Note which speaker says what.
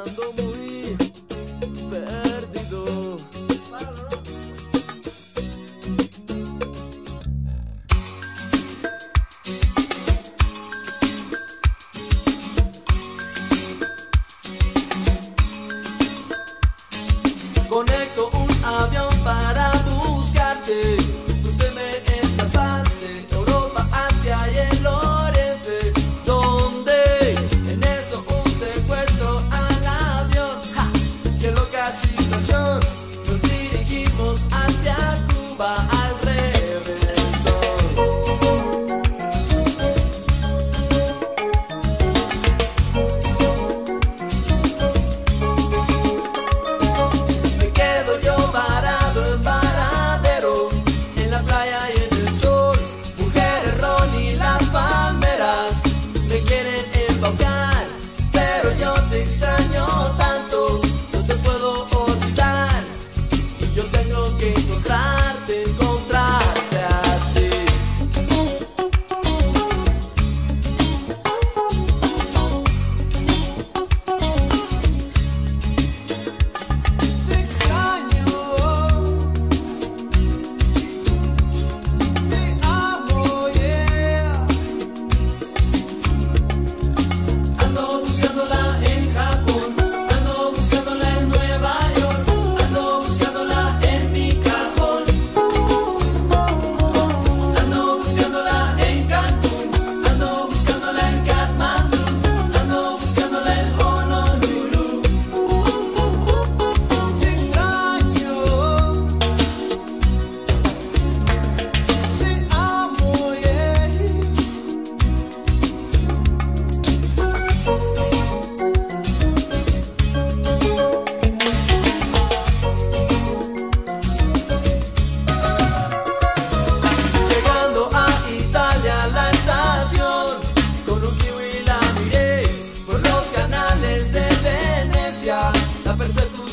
Speaker 1: ando Venecia. La